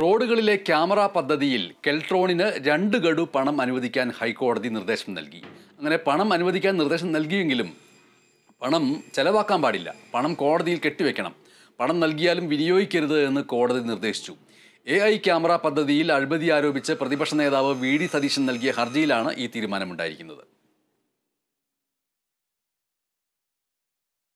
റോഡുകളിലെ camera പദ്ധതിയിൽ കെൽട്രോണിന് രണ്ട് ഗഡു പണം അനുവദിക്കാൻ ഹൈക്കോടതി നിർദ്ദേശം നൽകി. അങ്ങനെ പണം അനുവദിക്കാൻ നിർദ്ദേശം നൽകിയെങ്കിലും പണം ചെലവാക്കാൻ പാടില്ല. പണം കോടതിയിൽ കെട്ടിവെക്കണം. പണം നൽകിയാലും വിനിയോഗിക്കരുത് എന്ന് കോടതി നിർദ്ദേശിച്ചു. എ ഐ ക്യാമറ പദ്ധതിയിൽ അഴിമതി ആരോപിച്ച് പ്രതിപക്ഷ നേതാവ് വി ഡി സതീശൻ നൽകിയ ഹർജിയിലാണ് ഈ തീരുമാനമുണ്ടായിരിക്കുന്നത്.